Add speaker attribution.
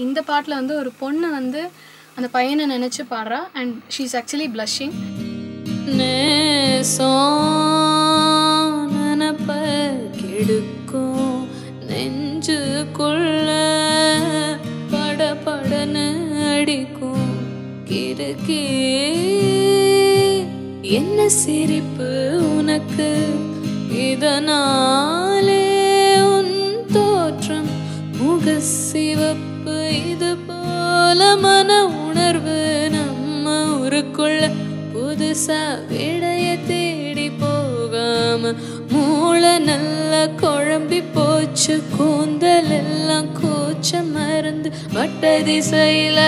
Speaker 1: இந்த பாட்டில் வந்து ஒரு பொண்ணு வந்து அந்த பையனை நினச்சி பாடுறா and she is actually blushing.
Speaker 2: நினப்ப கெடுக்கும் நெஞ்சுக்குள்ள பட படன்னு அடிக்கும் கிறுக்கே. என்ன சிரிப்பு உனக்கு? இதனா சிவப்பு இது போல மன உணர்வு. நம்ம ஊருக்குள்ள புதுசா விடைய தேடி போகாம மூளை நல்லா குழம்பி போச்சு. கூந்தல் எல்லாம் கூச்ச மருந்து வட்ட திசையில